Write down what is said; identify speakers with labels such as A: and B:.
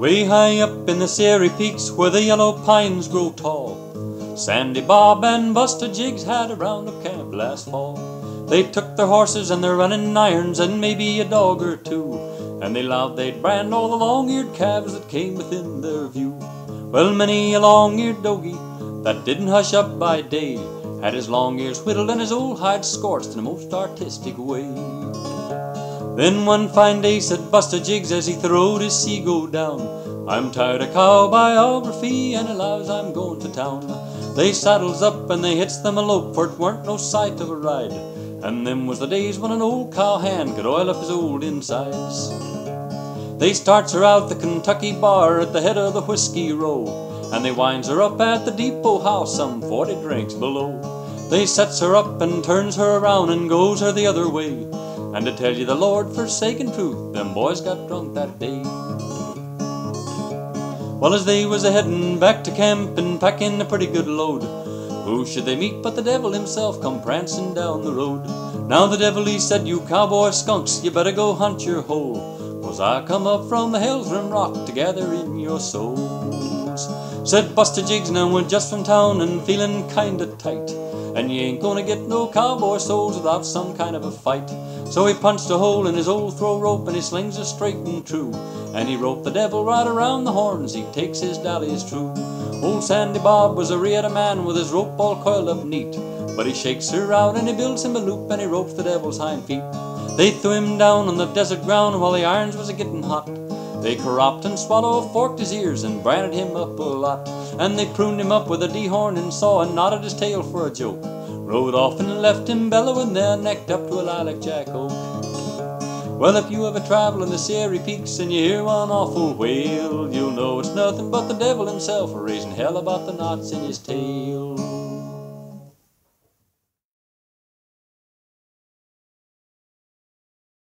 A: Way high up in the Sierra peaks where the yellow pines grow tall, Sandy Bob and Buster Jiggs had a roundup camp last fall. They took their horses and their running irons and maybe a dog or two, and they vowed they'd brand all the long-eared calves that came within their view. Well, many a long-eared dogie that didn't hush up by day had his long ears whittled and his old hide scorched in a most artistic way. Then one fine day said Buster Jiggs as he throwed his seago down, I'm tired of cow biography and allows I'm going to town. They saddles up and they hits them a lope, for it weren't no sight of a ride. And them was the days when an old cowhand could oil up his old insides. They starts her out the Kentucky bar at the head of the whiskey row. And they winds her up at the depot house some forty drinks below. They sets her up and turns her around and goes her the other way. And to tell you the Lord forsaken truth, them boys got drunk that day. Well, as they was a headin' back to camp and packing a pretty good load, who should they meet but the devil himself come prancing down the road? Now the devil he said, you cowboy skunks, you better go hunt your hole, cause I come up from the hills rim rock to gather in your Said Buster Jiggs, now we're just from town and feeling kinda tight. And you ain't gonna get no cowboy souls without some kind of a fight. So he punched a hole in his old throw rope and he slings it straight and true. And he roped the devil right around the horns, he takes his dallies true. Old Sandy Bob was a reata man with his rope all coiled up neat. But he shakes her out and he builds him a loop and he ropes the devil's hind feet. They threw him down on the desert ground while the irons was a getting hot. They corrupt and swallow forked his ears and branded him up a lot. And they pruned him up with a dehorn and saw and knotted his tail for a joke. Rode off and left him bellowing there, necked up to a lilac jack oak. Well, if you ever travel in the Sierra Peaks and you hear one awful wail, you'll know it's nothing but the devil himself raising hell about the knots in his tail.